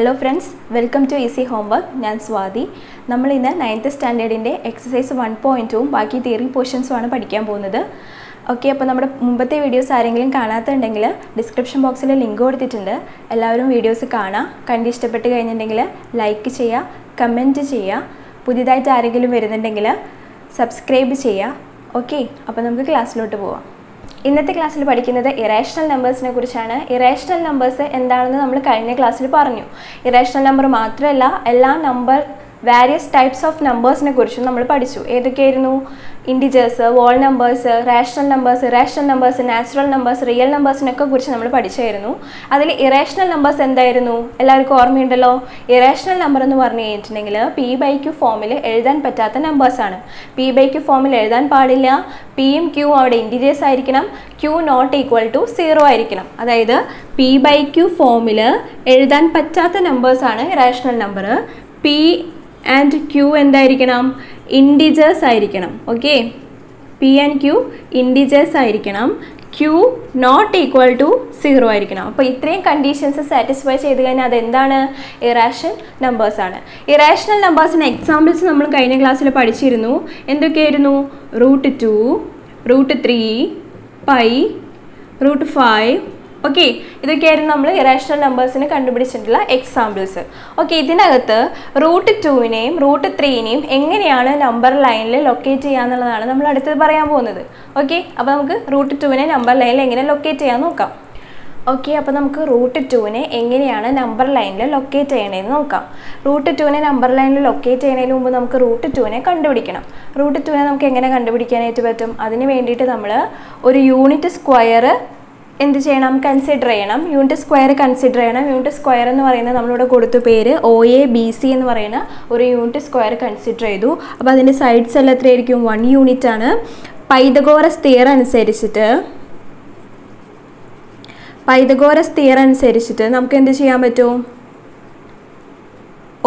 Hello friends welcome to easy homework ഞാൻ സ്വാതി. നമ്മൾ ഇന്ന് നയൻത്ത് സ്റ്റാൻഡേർഡിന്റെ എക്സസൈസ് വൺ പോയിന്റും ബാക്കി തിയറി പോർഷൻസുമാണ് പഠിക്കാൻ പോകുന്നത്. ഓക്കെ അപ്പോൾ നമ്മുടെ മുമ്പത്തെ വീഡിയോസ് ആരെങ്കിലും കാണാത്തുണ്ടെങ്കിൽ ഡിസ്ക്രിപ്ഷൻ ബോക്സിൽ ലിങ്ക് കൊടുത്തിട്ടുണ്ട്. എല്ലാവരും വീഡിയോസ് കാണാം. കണ്ട് ഇഷ്ടപ്പെട്ട് കഴിഞ്ഞിട്ടുണ്ടെങ്കിൽ ലൈക്ക് ചെയ്യുക കമന്റ് ചെയ്യുക. പുതിയതായിട്ട് ആരെങ്കിലും വരുന്നുണ്ടെങ്കിൽ സബ്സ്ക്രൈബ് ചെയ്യുക. ഓക്കെ അപ്പോൾ നമുക്ക് ക്ലാസ്സിലോട്ട് പോവാം. ഇന്നത്തെ ക്ലാസ്സിൽ പഠിക്കുന്നത് ഇറേഷണൽ നമ്പേഴ്സിനെ കുറിച്ചാണ്. ഇറേഷണൽ നമ്പേഴ്സ് എന്താണെന്ന് നമ്മൾ കഴിഞ്ഞ ക്ലാസ്സിൽ പറഞ്ഞു. ഇറേഷണൽ നമ്പർ മാത്രമല്ല എല്ലാ നമ്പർ വാരിയസ് ടൈപ്സ് ഓഫ് നമ്പേഴ്സിനെ കുറിച്ചും നമ്മൾ പഠിച്ചു. ഏതൊക്കെയായിരുന്നു? Integers whole numbers rational numbers rational numbers natural numbers real നമ്പേഴ്സിനൊക്കെ കുറിച്ച് നമ്മൾ പഠിച്ചായിരുന്നു. അതിൽ ഇറേഷണൽ നമ്പേഴ്സ് എന്തായിരുന്നു? എല്ലാവർക്കും ഓർമ്മയുണ്ടല്ലോ? ഇറേഷണൽ നമ്പർ എന്ന് പറഞ്ഞു കഴിഞ്ഞിട്ടുണ്ടെങ്കിൽ പി ബൈ ക്യു ഫോമിൽ എഴുതാൻ പറ്റാത്ത നമ്പേഴ്സാണ് പി ബൈ ക്യു ഫോമിൽ എഴുതാൻ പാടില്ല. പിയും ക്യൂ അവിടെ ഇൻഡിജേഴ്സ് ആയിരിക്കണം. Q not equal to zero ആയിരിക്കണം. അതായത് പി ബൈ ക്യു ഫോമിൽ എഴുതാൻ പറ്റാത്ത നമ്പേഴ്സാണ് irrational number P and Q എന്തായിരിക്കണം? ഇൻഡിജേഴ്സ് ആയിരിക്കണം. Okay P and Q integers ആയിരിക്കണം. Q not equal to zero ആയിരിക്കണം. അപ്പോൾ ഇത്രയും കണ്ടീഷൻസ് സാറ്റിസ്ഫൈ ചെയ്ത് കഴിഞ്ഞാൽ അതെന്താണ്? ഇറാഷൻ നമ്പേഴ്സാണ് ഇറാഷണൽ നമ്പേഴ്സിന് എക്സാമ്പിൾസ് നമ്മൾ കഴിഞ്ഞ ക്ലാസ്സിൽ പഠിച്ചിരുന്നു. എന്തൊക്കെയായിരുന്നു? Root two root three pi root five okay ഇതൊക്കെയായിരുന്നു നമ്മൾ ഇറാഷണൽ നമ്പേഴ്സിന് കണ്ടുപിടിച്ചിട്ടുള്ള എക്സാമ്പിൾസ് ഓക്കെ ഇതിനകത്ത് റൂട്ട് ടുവിനെയും റൂട്ട് ത്രീനെയും എങ്ങനെയാണ് നമ്പർ ലൈനിൽ ലൊക്കേറ്റ് ചെയ്യുക എന്നുള്ളതാണ് നമ്മൾ അടുത്തത് പറയാൻ പോകുന്നത്. ഓക്കെ അപ്പോൾ നമുക്ക് റൂട്ട് ടുവിനെ നമ്പർ ലൈനിൽ എങ്ങനെ ലൊക്കേറ്റ് ചെയ്യാൻ നോക്കാം. ഓക്കെ അപ്പോൾ നമുക്ക് റൂട്ട് ടുവിനെ എങ്ങനെയാണ് നമ്പർ ലൈനിൽ ലൊക്കേറ്റ് ചെയ്യണതെന്ന് നോക്കാം. റൂട്ട് ടുവിനെ നമ്പർ ലൈനിൽ ലൊക്കേറ്റ് ചെയ്യുന്നതിന് മുമ്പ് നമുക്ക് റൂട്ട് ടുവിനെ കണ്ടുപിടിക്കണം. റൂട്ട് ടുവിനെ നമുക്ക് എങ്ങനെ കണ്ടുപിടിക്കാനായിട്ട് പറ്റും? അതിന് വേണ്ടിയിട്ട് നമ്മൾ ഒരു യൂണിറ്റ് സ്ക്വയർ എന്ത് ചെയ്യണം? കൺസിഡർ ചെയ്യണം. യൂണിറ്റ് സ്ക്വയർ കൺസിഡർ ചെയ്യണം. യൂണിറ്റ് സ്ക്വയർ എന്ന് പറയുന്നത് നമ്മളിവിടെ കൊടുത്ത പേര് ഒ എ ബി സി എന്ന് പറയുന്ന ഒരു യൂണിറ്റ് സ്ക്വയർ കൺസിഡർ ചെയ്തു. അപ്പോൾ അതിന്റെ സൈഡ്സ് എല്ലാം എത്രയായിരിക്കും? വൺ യൂണിറ്റ് ആണ്. പൈതഗോറസ് തിയർ അനുസരിച്ചിട്ട് പൈതഗോറസ് തിയർ അനുസരിച്ചിട്ട് നമുക്ക് എന്ത് ചെയ്യാൻ പറ്റും?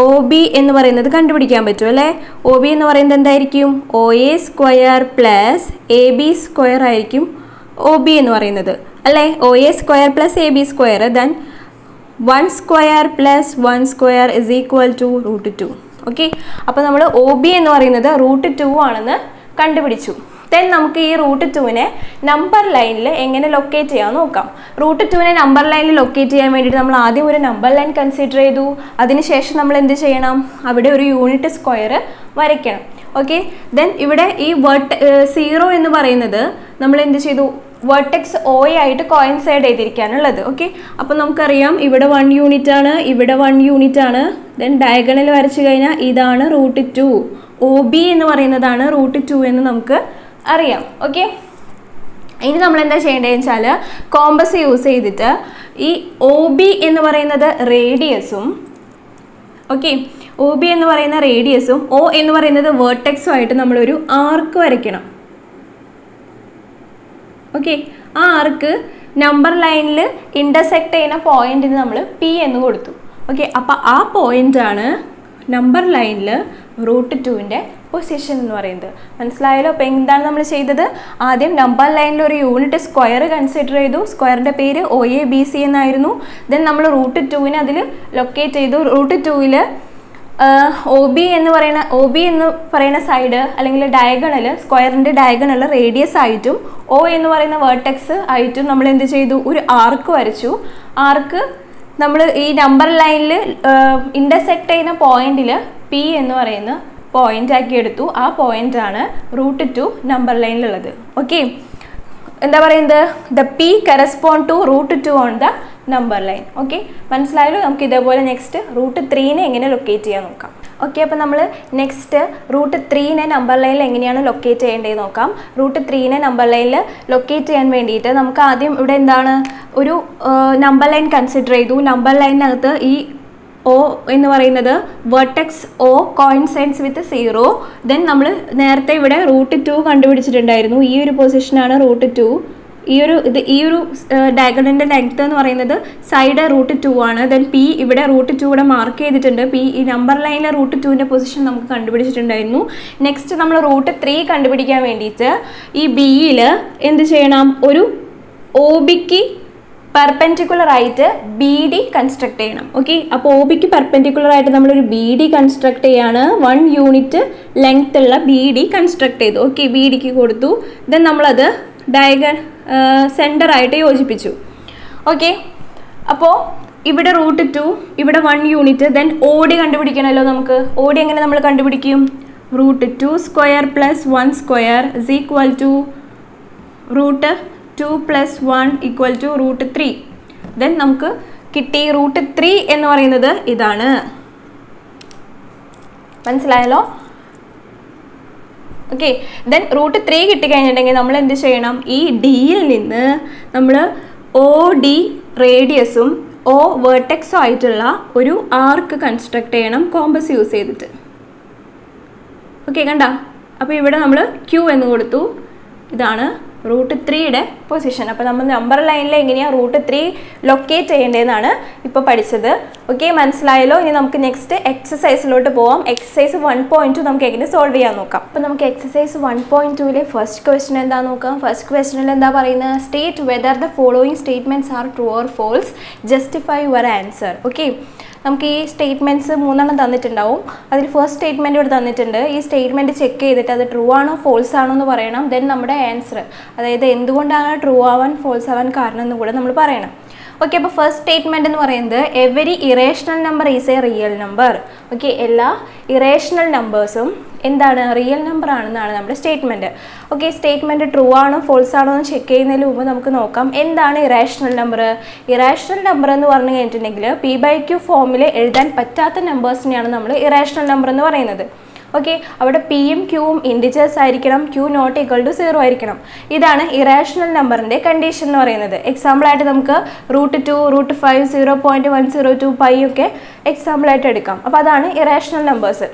ഒ ബി എന്ന് പറയുന്നത് കണ്ടുപിടിക്കാൻ പറ്റും അല്ലേ? ഒ ബി എന്ന് പറയുന്നത് എന്തായിരിക്കും? O A square plus A B square ആയിരിക്കും ഒ ബി എന്ന് പറയുന്നത്. അല്ലേ? O A square plus A B square then one square plus one square is equal to root two okay അപ്പോൾ നമ്മൾ ഒ ബി എന്ന് പറയുന്നത് റൂട്ട് ടു ആണെന്ന് കണ്ടുപിടിച്ചു. ദെൻ നമുക്ക് ഈ റൂട്ട് ടുവിനെ നമ്പർ ലൈനിൽ എങ്ങനെ ലൊക്കേറ്റ് ചെയ്യാമെന്ന് നോക്കാം. റൂട്ട് ടുവിനെ നമ്പർ ലൈനിൽ ലൊക്കേറ്റ് ചെയ്യാൻ വേണ്ടിയിട്ട് നമ്മൾ ആദ്യം ഒരു നമ്പർ ലൈൻ കൺസിഡർ ചെയ്തു. അതിനുശേഷം നമ്മൾ എന്ത് ചെയ്യണം? അവിടെ ഒരു യൂണിറ്റ് സ്ക്വയർ വരയ്ക്കണം. ഓക്കെ ദെൻ ഇവിടെ ഈ വേർട്ട് സീറോ എന്ന് പറയുന്നത് നമ്മൾ എന്ത് ചെയ്തു? വെർട്ടെക്സ് ഒ ആയിട്ട് കോയിൻസൈഡ് ചെയ്തിരിക്കാനുള്ളത്. ഓക്കെ അപ്പോൾ നമുക്കറിയാം ഇവിടെ വൺ യൂണിറ്റ് ആണ് ഇവിടെ വൺ യൂണിറ്റ് ആണ്. ദെൻ ഡയഗണൽ വരച്ചു കഴിഞ്ഞാൽ ഇതാണ് റൂട്ട് ടു ഒ ബി എന്ന് പറയുന്നതാണ് റൂട്ട് ടു എന്ന് നമുക്ക് അറിയാം. ഓക്കെ ഇനി നമ്മൾ എന്താ ചെയ്യേണ്ടതെന്ന് വെച്ചാൽ കോമ്പസ് യൂസ് ചെയ്തിട്ട് ഈ ഒ ബി എന്ന് പറയുന്നത് റേഡിയസും ഓക്കെ ഒ ബി എന്ന് പറയുന്ന റേഡിയസും ഒ എന്ന് പറയുന്നത് വേർട്ടെക്സും ആയിട്ട് നമ്മളൊരു ആർക്ക് വരയ്ക്കണം. ഓക്കെ ആ ആർക്ക് നമ്പർ ലൈനിൽ ഇന്റർസെക്റ്റ് ചെയ്യുന്ന പോയിന്റിന് നമ്മൾ പി എന്ന് കൊടുത്തു. ഓക്കെ അപ്പോൾ ആ പോയിന്റാണ് നമ്പർ ലൈനിൽ റൂട്ട് ടുവിന്റെ പൊസിഷൻ എന്ന് പറയുന്നത്. മനസ്സിലായല്ലോ? അപ്പോൾ എന്താണ് നമ്മൾ ചെയ്തത്? ആദ്യം നമ്പർ ലൈനിൽ ഒരു യൂണിറ്റ് സ്ക്വയർ കൺസിഡർ ചെയ്തു. സ്ക്വയറിന്റെ പേര് ഒ എ ബി സി എന്നായിരുന്നു. ദെൻ നമ്മൾ റൂട്ട് ടുവിനെ അതിൽ ലൊക്കേറ്റ് ചെയ്തു. റൂട്ട് ടുവിൽ ഒ ബി എന്ന് പറയുന്ന ഒ ബി എന്ന് പറയുന്ന സൈഡ് അല്ലെങ്കിൽ ഡയഗണൽ സ്ക്വയറിന്റെ ഡയഗണൽ റേഡിയസ് ആയിട്ടും ഒ എന്ന് പറയുന്ന വേർട്ടെക്സ് ആയിട്ടും നമ്മൾ എന്ത് ചെയ്തു? ഒരു ആർക്ക് വരച്ചു. ആർക്ക് നമ്മൾ ഈ നമ്പർ ലൈനിൽ ഇന്റർസെക്ട് ചെയ്യുന്ന പോയിന്റിൽ പി എന്ന് പറയുന്ന പോയിന്റ് ആക്കി എടുത്തു. ആ പോയിന്റ് ആണ് റൂട്ട് ടു നമ്പർ ലൈനിലുള്ളത് ഓക്കെ എന്താ പറയുന്നത്? The P correspond to root two on the number line okay മനസ്സിലായല്ലോ? നമുക്ക് ഇതേപോലെ നെക്സ്റ്റ് റൂട്ട് ത്രീനെ എങ്ങനെ ലൊക്കേറ്റ് ചെയ്യാൻ നോക്കാം. ഓക്കെ അപ്പോൾ നമ്മൾ നെക്സ്റ്റ് റൂട്ട് ത്രീനെ നമ്പർ ലൈനിൽ എങ്ങനെയാണ് ലൊക്കേറ്റ് ചെയ്യേണ്ടത് നോക്കാം. റൂട്ട് ത്രീനെ നമ്പർ ലൈനിൽ ലൊക്കേറ്റ് ചെയ്യാൻ വേണ്ടിയിട്ട് നമുക്ക് ആദ്യം ഇവിടെ എന്താണ്? ഒരു നമ്പർ ലൈൻ കൺസിഡർ ചെയ്തു. നമ്പർ ലൈനിനകത്ത് ഈ ഒ എന്ന് പറയുന്നത് vertex O coincides with zero then നമ്മൾ നേരത്തെ ഇവിടെ റൂട്ട് ടു കണ്ടുപിടിച്ചിട്ടുണ്ടായിരുന്നു. ഈ ഒരു പൊസിഷനാണ് റൂട്ട് ടു ഈ ഒരു ഇത് ഈ ഒരു ഡയഗണലിന്റെ ലെങ്ത് എന്ന് പറയുന്നത് സൈഡ് റൂട്ട് ടു ആണ്. ദെൻ പി ഇവിടെ റൂട്ട് ടു ഇവിടെ മാർക്ക് ചെയ്തിട്ടുണ്ട്. പി ഈ നമ്പർ ലൈനിലെ റൂട്ട് ടുവിന്റെ പൊസിഷൻ നമുക്ക് കണ്ടുപിടിച്ചിട്ടുണ്ടായിരുന്നു. നെക്സ്റ്റ് നമ്മൾ റൂട്ട് ത്രീ കണ്ടുപിടിക്കാൻ വേണ്ടിയിട്ട് ഈ ബിയിൽ എന്ത് ചെയ്യണം? ഒരു ഒ ബിക്ക് പെർപെൻഡിക്കുലർ ആയിട്ട് ബി ഡി കൺസ്ട്രക്ട് ചെയ്യണം. ഓക്കെ അപ്പോൾ ഒ ബിക്ക് ആയിട്ട് നമ്മളൊരു ബി ഡി കൺസ്ട്രക്ട് ചെയ്യാണ്. വൺ യൂണിറ്റ് ലെങ്ത് ഉള്ള ബി ഡി കൺസ്ട്രക്ട് ചെയ്തു. ഓക്കെ ബി ഡിക്ക് കൊടുത്തു. ദെൻ നമ്മളത് ഡയഗൺ സെന്റർ ആയിട്ട് യോജിപ്പിച്ചു. ഓക്കെ അപ്പോൾ ഇവിടെ റൂട്ട് ടു ഇവിടെ one unit then O D കണ്ടുപിടിക്കണമല്ലോ നമുക്ക്. ഓടി എങ്ങനെ നമ്മൾ കണ്ടുപിടിക്കും? Root two square plus one square is equal to root two plus one equal to root three then നമുക്ക് കിട്ടി റൂട്ട് ത്രീ എന്ന് പറയുന്നത് ഇതാണ്. മനസ്സിലായല്ലോ? ഓക്കെ ദെൻ റൂട്ട് ത്രീ കിട്ടിക്കഴിഞ്ഞിട്ടുണ്ടെങ്കിൽ നമ്മൾ എന്ത് ചെയ്യണം? ഈ ഡിയിൽ നിന്ന് നമ്മൾ ഒ ഡി റേഡിയസും ഒ വേർട്ടെക്സും ആയിട്ടുള്ള ഒരു ആർക്ക് കൺസ്ട്രക്ട് ചെയ്യണം കോമ്പസ് യൂസ് ചെയ്തിട്ട്. ഓക്കെ കണ്ട? അപ്പോൾ ഇവിടെ നമ്മൾ ക്യൂ എന്ന് കൊടുത്തു. ഇതാണ് റൂട്ട് ത്രീയുടെ പൊസിഷൻ അപ്പോൾ നമ്മൾ നമ്പർ ലൈനിൽ എങ്ങനെയാണ് റൂട്ട് ത്രീ ലൊക്കേറ്റ് ചെയ്യേണ്ടതെന്നാണ് ഇപ്പോൾ പഠിച്ചത്. ഓക്കെ മനസ്സിലായല്ലോ? ഇനി നമുക്ക് നെക്സ്റ്റ് എക്സസൈസിലോട്ട് പോവാം. എക്സസൈസ് വൺ പോയിന്റ് ടു നമുക്ക് എങ്ങനെ സോൾവ് ചെയ്യാൻ നോക്കാം. അപ്പോൾ നമുക്ക് എക്സസൈസ് വൺ പോയിന്റ് ടുവിലെ ഫസ്റ്റ് ക്വസ്റ്റൻ എന്താ നോക്കാം. ഫസ്റ്റ് ക്വസ്റ്റനിൽ എന്താ പറയുന്നത്? State whether the following statements are true or false justify your answer okay നമുക്ക് ഈ സ്റ്റേറ്റ്മെന്റ്സ് മൂന്നെണ്ണം തന്നിട്ടുണ്ടാവും. അതിൽ ഫസ്റ്റ് സ്റ്റേറ്റ്മെന്റ് ഇവിടെ തന്നിട്ടുണ്ട്. ഈ സ്റ്റേറ്റ്മെന്റ് ചെക്ക് ചെയ്തിട്ട് അത് ട്രൂ ആണോ ഫോൾസ് ആണോ എന്ന് പറയണം. ദെൻ നമ്മുടെ ആൻസർ അതായത് എന്തുകൊണ്ടാണ് ട്രൂ ആവാൻ ഫോൾസ് ആവാൻ കാരണം എന്ന് കൂടെ നമ്മൾ പറയണം. ഓക്കെ അപ്പോൾ ഫസ്റ്റ് സ്റ്റേറ്റ്മെന്റ് എന്ന് പറയുന്നത് every irrational number is a real number okay എല്ലാ ഇറേഷണൽ നമ്പേഴ്സും എന്താണ് റിയൽ നമ്പർ ആണെന്നാണ് നമ്മുടെ സ്റ്റേറ്റ്മെന്റ് ഓക്കെ സ്റ്റേറ്റ്മെന്റ് ട്രൂ ആണോ ഫോൾസ് ആണോ എന്ന് ചെക്ക് ചെയ്യുന്നതിന് മുമ്പ് നമുക്ക് നോക്കാം. എന്താണ് ഇറാഷണൽ നമ്പർ ഇറാഷണൽ നമ്പർ എന്ന് പറഞ്ഞു കഴിഞ്ഞിട്ടുണ്ടെങ്കിൽ പി ബൈ ക്യു ഫോമിൽ എഴുതാൻ പറ്റാത്ത നമ്പേഴ്സിനെയാണ് നമ്മൾ ഇറാഷണൽ നമ്പർ എന്ന് പറയുന്നത്. ഓക്കെ അവിടെ പിയും ക്യൂവും ഇൻഡിജേഴ്സ് ആയിരിക്കണം Q not equal to zero ആയിരിക്കണം. ഇതാണ് ഇറാഷണൽ നമ്പറിന്റെ കണ്ടീഷൻ എന്ന് പറയുന്നത്. എക്സാമ്പിളായിട്ട് നമുക്ക് root two root five zero point one zero two pi ഒക്കെ എക്സാമ്പിളായിട്ട് എടുക്കാം. അപ്പോൾ അതാണ് ഇറാഷണൽ നമ്പേഴ്സ്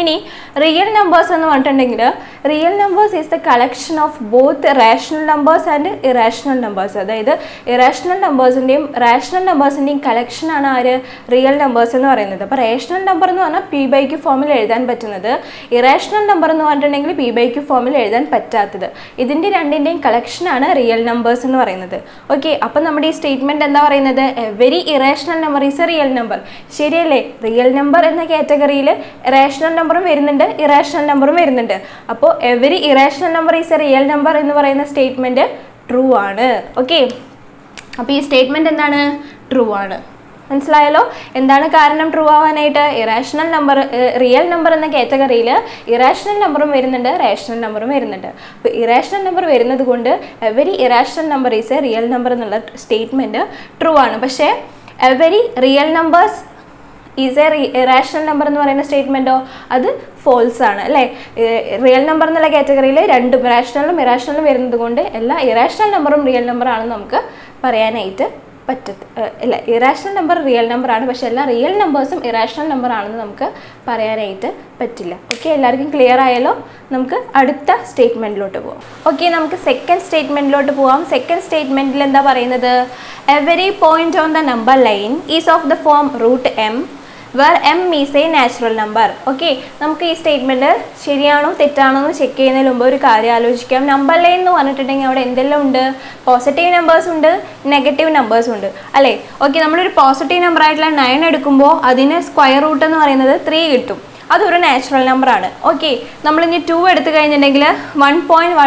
ഇനി റിയൽ നമ്പേഴ്സ് എന്ന് പറഞ്ഞിട്ടുണ്ടെങ്കിൽ real numbers is the collection of both rational numbers and irrational numbers അതായത് ഇറാഷണൽ നമ്പേഴ്സിന്റെയും റാഷണൽ നമ്പേഴ്സിന്റെയും കളക്ഷനാണ് ആര്? റിയൽ നമ്പേഴ്സ് എന്ന് പറയുന്നത്. അപ്പോൾ റേഷണൽ നമ്പർ എന്ന് പറഞ്ഞാൽ പി ബൈ ക്യു ഫോമിൽ എഴുതാൻ പറ്റുന്നത്. ഇറാഷണൽ നമ്പർ എന്ന് പറഞ്ഞിട്ടുണ്ടെങ്കിൽ പി ബൈ ക്യു ഫോമിൽ എഴുതാൻ പറ്റാത്തത്. ഇതിന്റെ രണ്ടിന്റെയും കളക്ഷനാണ് റിയൽ നമ്പേഴ്സ് എന്ന് പറയുന്നത്. ഓക്കെ അപ്പം നമ്മുടെ ഈ സ്റ്റേറ്റ്മെന്റ് എന്താ പറയുന്നത്? Every irrational number is a real number ശരിയല്ലേ? റിയൽ നമ്പർ എന്ന കാറ്റഗറിയിൽ റേഷണൽ നമ്പറും വരുന്നുണ്ട് ഇറേഷണൽ നമ്പറും വരുന്നുണ്ട്. അപ്പോൾ every irrational number is a real number എന്ന് പറയുന്ന സ്റ്റേറ്റ്മെന്റ് ട്രൂ ആണ്. ഓക്കെ അപ്പോൾ ഈ സ്റ്റേറ്റ്മെന്റ് എന്താണ്? ട്രൂ ആണ്. മനസ്സിലായല്ലോ? എന്താണ് കാരണം ട്രൂ ആവാനായിട്ട്? ഇറാഷണൽ നമ്പർ റിയൽ നമ്പർ എന്ന കാറ്റഗറിയിൽ ഇറാഷണൽ നമ്പറും വരുന്നുണ്ട് റേഷണൽ നമ്പറും വരുന്നുണ്ട്. അപ്പോൾ ഇറാഷണൽ നമ്പർ വരുന്നത് കൊണ്ട് every irrational number is a real number എന്നുള്ള സ്റ്റേറ്റ്മെന്റ് ട്രൂ ആണ്. പക്ഷേ every real numbers is a irrational number എന്ന് പറയുന്ന സ്റ്റേറ്റ്മെന്റോ അത് ഫോൾസ് ആണ് അല്ലേ? റിയൽ നമ്പർ എന്നുള്ള കാറ്റഗറിയിൽ രണ്ടും ഇറാഷണലും ഇറാഷണലും വരുന്നത് കൊണ്ട് എല്ലാ ഇറാഷണൽ നമ്പറും റിയൽ നമ്പറാണെന്ന് നമുക്ക് പറയാനായിട്ട് പറ്റത്ത് ഇല്ല ഇറാഷണൽ നമ്പർ റിയൽ നമ്പറാണ് പക്ഷേ എല്ലാ റിയൽ നമ്പേഴ്സും ഇറാഷണൽ നമ്പറാണെന്ന് നമുക്ക് പറയാനായിട്ട് പറ്റില്ല. ഓക്കെ എല്ലാവർക്കും ക്ലിയർ ആയാലോ നമുക്ക് അടുത്ത സ്റ്റേറ്റ്മെന്റിലോട്ട് പോവാം. ഓക്കെ നമുക്ക് സെക്കൻഡ് സ്റ്റേറ്റ്മെന്റിലോട്ട് പോവാം. സെക്കൻഡ് സ്റ്റേറ്റ്മെന്റിൽ എന്താ പറയുന്നത്? Every point on the number line is of the form root M where M is a natural number okay നമുക്ക് ഈ സ്റ്റേറ്റ്മെന്റ് ശരിയാണോ തെറ്റാണോ എന്ന് ചെക്ക് ചെയ്യുന്നതിന് മുമ്പ് ഒരു കാര്യം ആലോചിക്കാം. നമ്പർ ലൈൻ എന്ന് പറഞ്ഞിട്ടുണ്ടെങ്കിൽ അവിടെ എന്തെല്ലാം ഉണ്ട്? പോസിറ്റീവ് നമ്പേഴ്സ് ഉണ്ട് നെഗറ്റീവ് നമ്പേഴ്സ് ഉണ്ട്. അല്ലേ? ഓക്കെ നമ്മളൊരു പോസിറ്റീവ് നമ്പർ ആയിട്ടുള്ള നയൻ എടുക്കുമ്പോൾ അതിന് സ്ക്വയർ റൂട്ട് എന്ന് പറയുന്നത് ത്രീ കിട്ടും. അതൊരു നാച്ചുറൽ നമ്പറാണ് ഓക്കെ നമ്മളിനി ടു എടുത്തു കഴിഞ്ഞിട്ടുണ്ടെങ്കിൽ വൺ പോയിന്റ്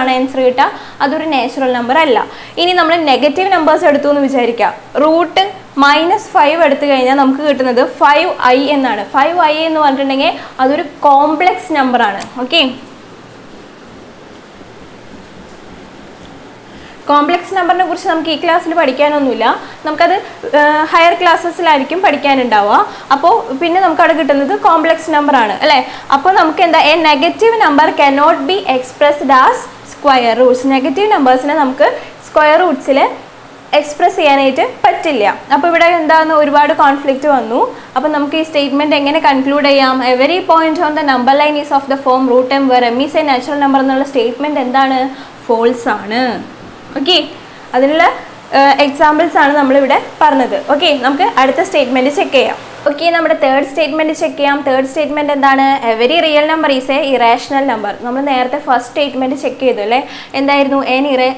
ആണ് ആൻസർ കിട്ടുക. അതൊരു നാച്ചുറൽ നമ്പർ അല്ല. ഇനി നമ്മൾ നെഗറ്റീവ് നമ്പേഴ്സ് എടുത്തു എന്ന് വിചാരിക്കുക. റൂട്ട് മൈനസ് ഫൈവ് എടുത്തു കഴിഞ്ഞാൽ നമുക്ക് കിട്ടുന്നത് ഫൈവ് ഐ എന്നാണ്. ഫൈവ് ഐ എന്ന് പറഞ്ഞിട്ടുണ്ടെങ്കിൽ അതൊരു കോംപ്ലക്സ് നമ്പറാണ് ഓക്കെ കോംപ്ലക്സ് നമ്പറിനെ കുറിച്ച് നമുക്ക് ഈ ക്ലാസ്സിൽ പഠിക്കാനൊന്നുമില്ല. നമുക്കത് ഹയർ ക്ലാസ്സസിലായിരിക്കും പഠിക്കാനുണ്ടാവുക. അപ്പോൾ പിന്നെ നമുക്ക് അവിടെ കിട്ടുന്നത് കോംപ്ലക്സ് നമ്പർ ആണ് അല്ലേ? അപ്പോൾ നമുക്ക് എന്താ a negative number cannot be expressed as square roots negative നമ്പേഴ്സിനെ നമുക്ക് സ്ക്വയർ റൂട്ട്സിൽ എക്സ്പ്രസ് ചെയ്യാനായിട്ട് പറ്റില്ല. അപ്പോൾ ഇവിടെ എന്താന്ന് ഒരുപാട് കോൺഫ്ലിക്റ്റ് വന്നു. അപ്പോൾ നമുക്ക് ഈ സ്റ്റേറ്റ്മെന്റ് എങ്ങനെ കൺക്ലൂഡ് ചെയ്യാം? Every point on the number line is of the form root M where M is a natural number എന്നുള്ള സ്റ്റേറ്റ്മെന്റ് എന്താണ്? ഫോൾസ് ആണ്. ഓക്കെ അതിനുള്ള എക്സാമ്പിൾസ് ആണ് നമ്മളിവിടെ പറഞ്ഞത്. ഓക്കെ നമുക്ക് അടുത്ത സ്റ്റേറ്റ്മെന്റ് ചെക്ക് ചെയ്യാം. ഓക്കെ നമ്മുടെ തേർഡ് സ്റ്റേറ്റ്മെന്റ് ചെക്ക് ചെയ്യാം. തേർഡ് സ്റ്റേറ്റ്മെന്റ് എന്താണ്? Every real number is a irrational number നമ്മൾ നേരത്തെ ഫസ്റ്റ് സ്റ്റേറ്റ്മെന്റ് ചെക്ക് ചെയ്തു അല്ലേ? എന്തായിരുന്നു? N ഇറേ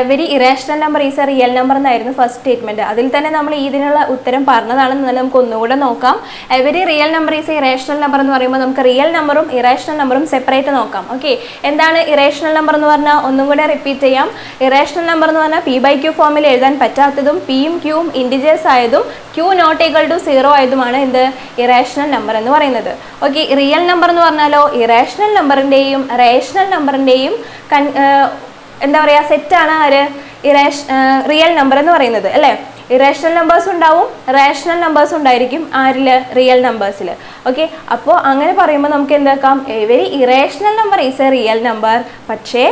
every irrational number is a real number എന്നായിരുന്നു ഫസ്റ്റ് സ്റ്റേറ്റ്മെന്റ് അതിൽ തന്നെ നമ്മൾ ഇതിനുള്ള ഉത്തരം പറഞ്ഞതാണെന്ന് നമുക്ക് ഒന്നുകൂടെ നോക്കാം. Every real number is a irrational number എന്ന് പറയുമ്പോൾ നമുക്ക് റിയൽ നമ്പറും ഇറേഷണൽ നമ്പറും സെപ്പറേറ്റ് നോക്കാം. ഓക്കെ എന്താണ് ഇറേഷണൽ നമ്പർ എന്ന് പറഞ്ഞാൽ? ഒന്നും കൂടെ റിപ്പീറ്റ് ചെയ്യാം. ഇറേഷണൽ നമ്പർ എന്ന് പറഞ്ഞാൽ പി ബൈ ക്യൂ ഫോമിൽ എഴുതാൻ പറ്റാത്തതും പിയും ക്യൂവും ഇൻഡിജേഴ്സ് ആയതും Q not equal to zero ആയതുമാണ് എന്ത്? ഇറേഷണൽ നമ്പർ എന്ന് പറയുന്നത്. ഓക്കെ റിയൽ നമ്പർ എന്ന് പറഞ്ഞാലോ ഇറേഷണൽ നമ്പറിന്റെയും റേഷണൽ നമ്പറിന്റെയും എന്താ പറയുക സെറ്റാണ് ആര്? ഇറേഷ് റിയൽ നമ്പർ എന്ന് പറയുന്നത് അല്ലേ? ഇറേഷണൽ നമ്പേഴ്സ് ഉണ്ടാവും റേഷണൽ നമ്പേഴ്സ് ഉണ്ടായിരിക്കും ആരിൽ റിയൽ നമ്പേഴ്സിൽ ഓക്കെ അപ്പോൾ അങ്ങനെ പറയുമ്പോൾ നമുക്ക് എന്താക്കാം? Every irrational number is a real number പക്ഷേ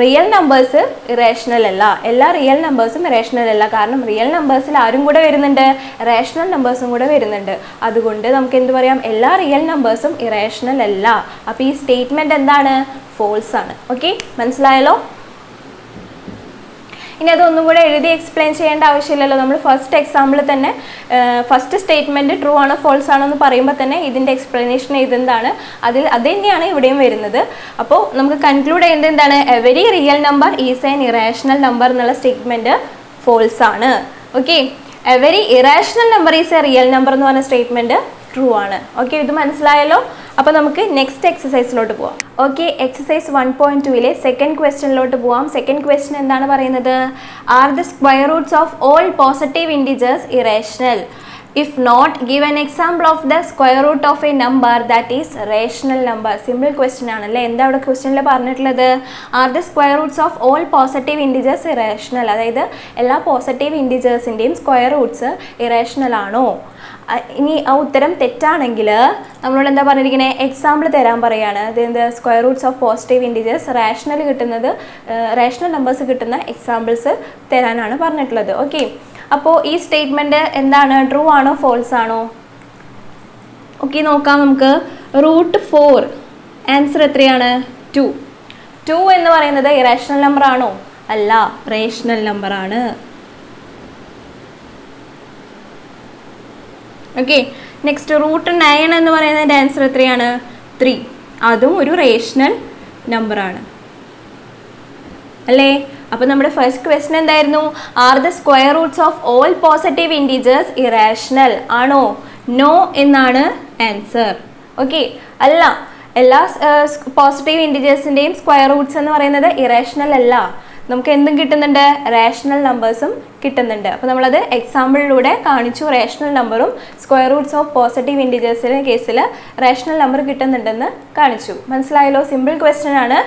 റിയൽ നമ്പേഴ്സ് ഇറേഷണൽ അല്ല. എല്ലാ റിയൽ നമ്പേഴ്സും ഇറേഷണൽ അല്ല. കാരണം റിയൽ നമ്പേഴ്സിൽ ആരും കൂടെ വരുന്നുണ്ട്. റേഷണൽ നമ്പേഴ്സും കൂടെ വരുന്നുണ്ട്. അതുകൊണ്ട് നമുക്ക് എന്ത് പറയാം? എല്ലാ റിയൽ നമ്പേഴ്സും ഇറേഷണൽ അല്ല. അപ്പോൾ ഈ സ്റ്റേറ്റ്മെന്റ് എന്താണ്? ഫോൾസ് ആണ്. ഓക്കെ മനസ്സിലായല്ലോ? ഇനി അതൊന്നും കൂടെ എഴുതി എക്സ്പ്ലെയിൻ ചെയ്യേണ്ട ആവശ്യമില്ലല്ലോ. നമ്മൾ ഫസ്റ്റ് എക്സാമ്പിൾ തന്നെ ഫസ്റ്റ് സ്റ്റേറ്റ്മെന്റ് ട്രൂ ആണോ ഫോൾസ് ആണോ എന്ന് പറയുമ്പോൾ തന്നെ ഇതിന്റെ എക്സ്പ്ലനേഷൻ ഇതെന്താണ് അതിൽ അത് തന്നെയാണ് ഇവിടെയും വരുന്നത്. അപ്പോൾ നമുക്ക് കൺക്ലൂഡ് ചെയ്യുന്നത് എന്താണ്? Every real number is an irrational number എന്നുള്ള സ്റ്റേറ്റ്മെന്റ് ഫോൾസ് ആണ്. Okay every irrational number is a real number എന്ന് പറഞ്ഞ സ്റ്റേറ്റ്മെന്റ് ട്രൂ ആണ്. ഓക്കെ ഇത് മനസ്സിലായല്ലോ? അപ്പോൾ നമുക്ക് നെക്സ്റ്റ് എക്സസൈസിലോട്ട് പോവാം. ഓക്കെ എക്സസൈസ് വൺ പോയിന്റ് ടുവിലെ സെക്കൻഡ് ക്വസ്റ്റ്യനിലോട്ട് പോവാം. സെക്കൻഡ് ക്വസ്റ്റ്യൻ എന്താണ് പറയുന്നത്? Are the square roots of all positive integers irrational if not an example of the square root of a number that is rational number simple question ആണല്ലേ? എന്താ അവിടെ ക്വസ്റ്റ്യനിൽ പറഞ്ഞിട്ടുള്ളത്? Are the square roots of all positive integers irrational അതായത് എല്ലാ positive ഇൻഡിജേഴ്സിന്റെയും square roots irrational ആണോ? ഇനി ആ ഉത്തരം തെറ്റാണെങ്കിൽ നമ്മളോട് എന്താ പറഞ്ഞിരിക്കുന്നത് എക്സാമ്പിൾ തരാൻ പറയുകയാണ് അതെന്ത് square roots of positive integers rational കിട്ടുന്നത് റേഷണൽ നമ്പേഴ്സ് കിട്ടുന്ന എക്സാമ്പിൾസ് തരാനാണ് പറഞ്ഞിട്ടുള്ളത്. ഓക്കെ അപ്പോൾ ഈ സ്റ്റേറ്റ്മെന്റ് എന്താണ്? ട്രൂ ആണോ? ഫോൾസ് ആണോ? ഓക്കെ നോക്കാം നമുക്ക്. റൂട്ട് ഫോർ ആൻസർ എത്രയാണ്? ടു ടു എന്ന് പറയുന്നത് ഇറേഷണൽ നമ്പർ ആണോ? അല്ല റേഷണൽ നമ്പർ ആണ്. ഓക്കെ നെക്സ്റ്റ് റൂട്ട് നയൻ എന്ന് പറയുന്നതിന്റെ ആൻസർ എത്രയാണ്? ത്രീ അതും ഒരു റേഷണൽ നമ്പറാണ് അല്ലേ? അപ്പോൾ നമ്മുടെ ഫസ്റ്റ് ക്വസ്റ്റൻ എന്തായിരുന്നു? Are the square roots of all positive integers irrational ആണോ? നോ എന്നാണ് ആൻസർ ഓക്കെ അല്ല എല്ലാ പോസിറ്റീവ് ഇന്റീജേഴ്സിന്റെയും സ്ക്വയർ റൂട്ട്സ് എന്ന് പറയുന്നത് ഇറേഷണൽ അല്ല. നമുക്ക് എന്തും കിട്ടുന്നുണ്ട്? റേഷണൽ നമ്പേഴ്സും കിട്ടുന്നുണ്ട്. അപ്പോൾ നമ്മളത് എക്സാമ്പിളിലൂടെ കാണിച്ചു. റേഷണൽ നമ്പറും സ്ക്വയർ റൂട്ട്സ് ഓഫ് പോസിറ്റീവ് ഇന്റീജേഴ്സിന്റെ കേസിൽ റേഷണൽ നമ്പർ കിട്ടുന്നുണ്ടെന്ന് കാണിച്ചു. മനസ്സിലായല്ലോ? സിമ്പിൾ ക്വസ്റ്റ്യൻ ആണ്.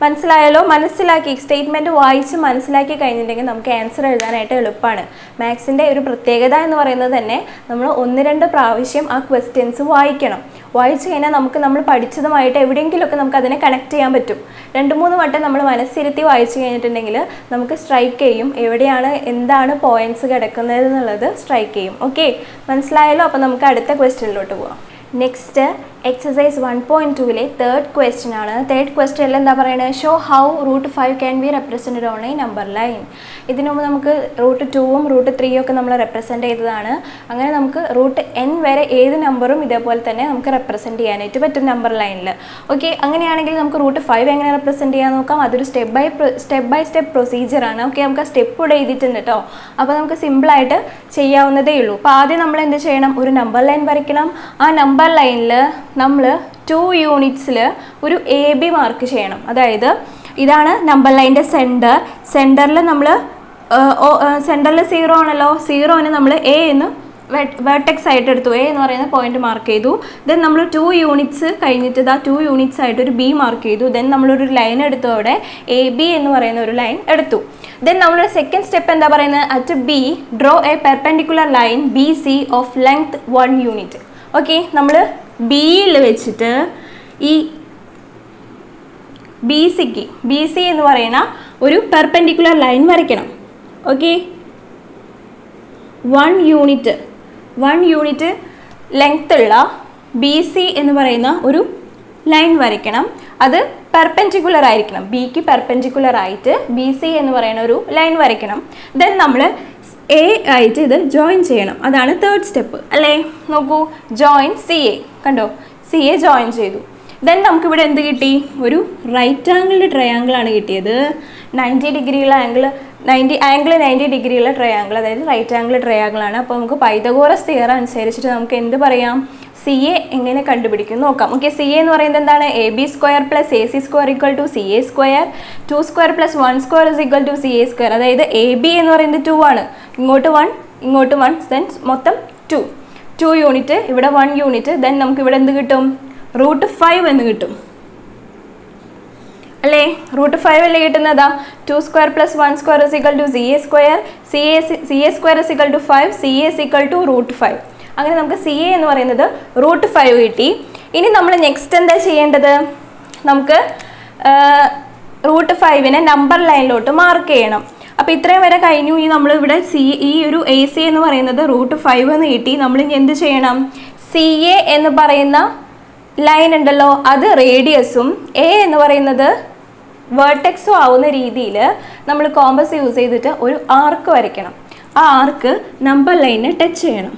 മനസ്സിലായാലോ? മനസ്സിലാക്കി സ്റ്റേറ്റ്മെന്റ് വായിച്ച് മനസ്സിലാക്കി കഴിഞ്ഞിട്ടുണ്ടെങ്കിൽ നമുക്ക് ആൻസർ എഴുതാനായിട്ട് എളുപ്പമാണ് മാത്സിന്റെ ഒരു പ്രത്യേകത എന്ന് പറയുന്നത് തന്നെ നമ്മൾ ഒന്ന് രണ്ട് പ്രാവശ്യം ആ ക്വസ്റ്റ്യൻസ് വായിക്കണം. വായിച്ചു കഴിഞ്ഞാൽ നമുക്ക് നമ്മൾ പഠിച്ചതുമായിട്ട് എവിടെയെങ്കിലുമൊക്കെ നമുക്ക് അതിനെ കണക്ട് ചെയ്യാൻ പറ്റും. രണ്ട് മൂന്ന് വട്ടം നമ്മൾ മനസ്സിരുത്തി വായിച്ചു കഴിഞ്ഞിട്ടുണ്ടെങ്കിൽ നമുക്ക് സ്ട്രൈക്ക് ചെയ്യും. എവിടെയാണ് എന്താണ് പോയിന്റ്സ് കിടക്കുന്നത് എന്നുള്ളത് സ്ട്രൈക്ക് ചെയ്യും. ഓക്കെ മനസ്സിലായല്ലോ അപ്പോൾ നമുക്ക് അടുത്ത ക്വസ്റ്റ്യനിലോട്ട് പോവാം. നെക്സ്റ്റ് എക്സസൈസ് വൺ പോയിന്റ് ടുവിലെ തേർഡ് ക്വസ്റ്റ്യൻ ആണ്. തേർഡ് ക്വസ്റ്റ്യനിൽ എന്താ പറയുന്നത് show how root five can be represented on a number line ഇതിനു മുമ്പ് നമുക്ക് റൂട്ട് ടുവും റൂട്ട് ത്രീയും ഒക്കെ നമ്മൾ റെപ്രസെന്റ് ചെയ്തതാണ്. അങ്ങനെ നമുക്ക് റൂട്ട് എൻ വരെ ഏത് നമ്പറും ഇതേപോലെ തന്നെ നമുക്ക് റെപ്രസെന്റ് ചെയ്യാനായിട്ട് പറ്റും നമ്പർ ലൈനിൽ ഓക്കെ അങ്ങനെയാണെങ്കിൽ നമുക്ക് റൂട്ട് ഫൈവ് എങ്ങനെ റെപ്രസെന്റ് ചെയ്യാൻ നോക്കാം? അതൊരു step by step by step പ്രൊസീജിയറാണ് okay നമുക്ക് ആ സ്റ്റെപ്പ് ഇവിടെ എഴുതിയിട്ടുണ്ട് കേട്ടോ അപ്പോൾ നമുക്ക് സിമ്പിളായിട്ട് ചെയ്യാവുന്നതേ ഉള്ളൂ. അപ്പോൾ ആദ്യം നമ്മൾ എന്ത് ചെയ്യണം? ഒരു നമ്പർ ലൈൻ വരയ്ക്കണം. ആ നമ്പർ ലൈനിൽ നമ്മൾ ടു യൂണിറ്റ്സിൽ ഒരു എ ബി മാർക്ക് ചെയ്യണം. അതായത് ഇതാണ് നമ്പർ ലൈന്റെ സെന്റർ സെന്ററിൽ നമ്മൾ സെന്ററിൽ സീറോ ആണല്ലോ. സീറോന് നമ്മൾ എ എന്ന് വെർട്ടെക്സ് ആയിട്ട് എടുത്തു. എ എന്ന് പറയുന്ന പോയിന്റ് മാർക്ക് ചെയ്തു. ദെൻ നമ്മൾ ടു യൂണിറ്റ്സ് കഴിഞ്ഞിട്ട് ഇതാ ടു യൂണിറ്റ്സ് ആയിട്ട് ഒരു ബി മാർക്ക് ചെയ്തു. ദെൻ നമ്മളൊരു ലൈൻ എടുത്തു അവിടെ. എ ബി എന്ന് പറയുന്ന ഒരു ലൈൻ എടുത്തു. ദെൻ നമ്മുടെ സെക്കൻഡ് സ്റ്റെപ്പ് എന്താ പറയുന്നത്? At B draw a perpendicular line B C of length one unit okay നമ്മൾ ബിയിൽ വെച്ചിട്ട് ഈ ബി സിക്ക് ബി സി എന്ന് പറയുന്ന ഒരു പെർപെൻഡിക്കുലർ ലൈൻ വരയ്ക്കണം. Okay one unit one unit length ഉള്ള ബി സി എന്ന് പറയുന്ന ഒരു ലൈൻ വരയ്ക്കണം. അത് പെർപെൻഡിക്കുലർ ആയിരിക്കണം. ബിക്ക് പെർപെൻഡിക്കുലർ ആയിട്ട് ബി സി എന്ന് പറയുന്ന ഒരു ലൈൻ വരയ്ക്കണം. ദെൻ നമ്മൾ എ ആയിട്ട് ഇത് ജോയിൻ ചെയ്യണം. അതാണ് തേർഡ് സ്റ്റെപ്പ് അല്ലേ? നോക്കൂ. ജോയിൻ സി എ കണ്ടോ? സി എ ജോയിൻ ചെയ്തു. ദെൻ നമുക്കിവിടെ എന്ത് കിട്ടി? ഒരു റൈറ്റ് ആംഗിളിന്റെ ട്രയാങ്കിൾ ആണ് കിട്ടിയത്. നയന്റി ഡിഗ്രിയുള്ള ആംഗിൾ നയന്റി ആംഗിൾ നയന്റി ഡിഗ്രിയുള്ള ട്രയാങ്കിൾ അതായത് റൈറ്റ് ആംഗിൾ ട്രയാങ്കിൾ ആണ്. അപ്പോൾ നമുക്ക് പൈതഗോറസ് തിയറം അനുസരിച്ചിട്ട് നമുക്ക് എന്ത് പറയാം? സി എ എങ്ങനെ കണ്ടുപിടിക്കും നോക്കാം. ഓക്കെ സി എ എന്ന് പറയുന്നത് എന്താണ്? A B square plus A C square equal to C A square two square plus one square is equal to C A square അതായത് എ ബി എന്ന് പറയുന്നത് ടു ആണ്. ഇങ്ങോട്ട് വൺ ഇങ്ങോട്ട് വൺ ദെൻ മൊത്തം ടു ടു യൂണിറ്റ് ഇവിടെ one unit then നമുക്ക് ഇവിടെ എന്ത് കിട്ടും? റൂട്ട് ഫൈവ് എന്ന് കിട്ടും. അല്ലേ? റൂട്ട് ഫൈവ് അല്ലേ കിട്ടുന്നതാ? Two square plus one square is equal to C A square C A C A square is equal to five C A equal to root five അങ്ങനെ നമുക്ക് സി എ എന്ന് പറയുന്നത് root five കിട്ടി ഇനി നമ്മൾ next എന്താ ചെയ്യേണ്ടത്? നമുക്ക് റൂട്ട് ഫൈവിനെ നമ്പർ ലൈനിലോട്ട് മാർക്ക് ചെയ്യണം. അപ്പോൾ ഇത്രയും വരെ കഴിഞ്ഞു. ഇനി നമ്മളിവിടെ സി ഈ ഒരു എ സി എന്ന് പറയുന്നത് റൂട്ട് ഫൈവ് എന്ന് കിട്ടി നമ്മൾ ഇനി എന്ത് ചെയ്യണം? സി എ എന്ന് പറയുന്ന ലൈൻ ഉണ്ടല്ലോ അത് റേഡിയസും എ എന്ന് പറയുന്നത് വേർട്ടെക്സും ആവുന്ന രീതിയിൽ നമ്മൾ കോമ്പസ് യൂസ് ചെയ്തിട്ട് ഒരു ആർക്ക് വരയ്ക്കണം. ആ ആർക്ക് നമ്പർ ലൈനെ ടച്ച് ചെയ്യണം.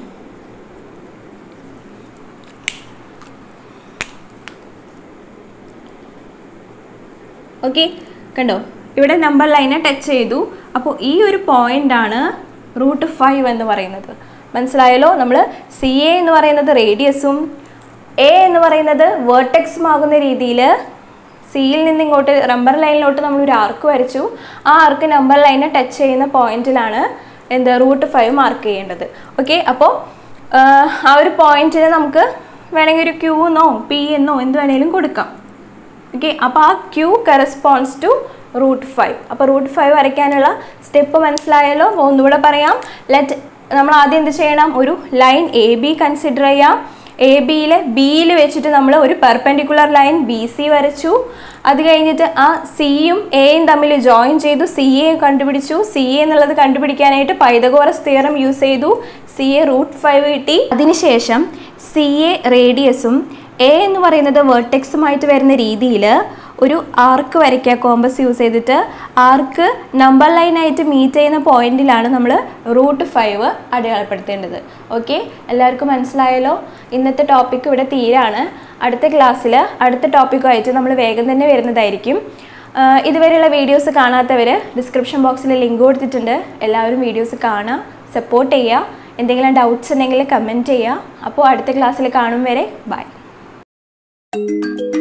ഓക്കെ കണ്ടോ? ഇവിടെ നമ്പർ ലൈനെ ടച്ച് ചെയ്തു. അപ്പോൾ ഈ ഒരു പോയിന്റ് ആണ് റൂട്ട് ഫൈവ് എന്ന് പറയുന്നത്. മനസ്സിലായല്ലോ? നമ്മൾ സി എ എന്ന് പറയുന്നത് റേഡിയസും എ എന്ന് പറയുന്നത് വേർട്ടെക്സും ആകുന്ന രീതിയിൽ സിയിൽ നിന്ന് ഇങ്ങോട്ട് നമ്പർ ലൈനിലോട്ട് നമ്മൾ ഒരു ആർക്ക് വരച്ചു. ആ ആർക്ക് നമ്പർ ലൈനെ ടച്ച് ചെയ്യുന്ന പോയിന്റിലാണ് എന്ത്? റൂട്ട് ഫൈവ് മാർക്ക് ചെയ്യേണ്ടത്. ഓക്കെ അപ്പോൾ ആ ഒരു പോയിന്റിന് നമുക്ക് വേണമെങ്കിൽ ഒരു ക്യൂ എന്നോ പി എന്നോ എന്ത് വേണമെങ്കിലും കൊടുക്കാം. ഓക്കെ അപ്പോൾ ആ Q corresponds to root five അപ്പോൾ റൂട്ട് ഫൈവ് വരയ്ക്കാനുള്ള സ്റ്റെപ്പ് മനസ്സിലായല്ലോ? ഒന്നുകൂടെ പറയാം. ലെറ്റ് നമ്മൾ ആദ്യം എന്ത് ചെയ്യണം? ഒരു ലൈൻ എ ബി കൺസിഡർ ചെയ്യാം. എ ബിയിൽ ബിയിൽ വെച്ചിട്ട് നമ്മൾ ഒരു പെർപെൻഡിക്കുലർ ലൈൻ ബി സി വരച്ചു. അത് കഴിഞ്ഞിട്ട് ആ സിയും എയും തമ്മിൽ ജോയിൻ ചെയ്തു. സി എ കണ്ടുപിടിച്ചു. സി എ എന്നുള്ളത് കണ്ടുപിടിക്കാനായിട്ട് പൈതഗോറസ് തിയറം യൂസ് ചെയ്തു. സി എ റൂട്ട് ഫൈവ് കിട്ടി. അതിനുശേഷം സി എ റേഡിയസും എ എന്ന് പറയുന്നത് വേർട്ടെക്സുമായിട്ട് വരുന്ന രീതിയിൽ ഒരു ആർക്ക് വരയ്ക്കുക കോമ്പസ് യൂസ് ചെയ്തിട്ട് ആർക്ക് നമ്പർ ലൈനായിട്ട് മീറ്റ് ചെയ്യുന്ന പോയിന്റിലാണ് നമ്മൾ റൂട്ട് ഫൈവ് അടയാളപ്പെടുത്തേണ്ടത്. ഓക്കെ എല്ലാവർക്കും മനസ്സിലായല്ലോ? ഇന്നത്തെ ടോപ്പിക് ഇവിടെ തീരാണ്. അടുത്ത ക്ലാസ്സിൽ അടുത്ത ടോപ്പിക്കുമായിട്ട് നമ്മൾ വേഗം തന്നെ വരുന്നതായിരിക്കും. ഇതുവരെയുള്ള വീഡിയോസ് കാണാത്തവർ ഡിസ്ക്രിപ്ഷൻ ബോക്സിൽ ലിങ്ക് കൊടുത്തിട്ടുണ്ട്. എല്ലാവരും വീഡിയോസ് കാണുക സപ്പോർട്ട് ചെയ്യുക. എന്തെങ്കിലും ഡൗട്ട്സ് ഉണ്ടെങ്കിൽ കമന്റ് ചെയ്യുക. അപ്പോൾ അടുത്ത ക്ലാസ്സിൽ കാണും വരെ. By Música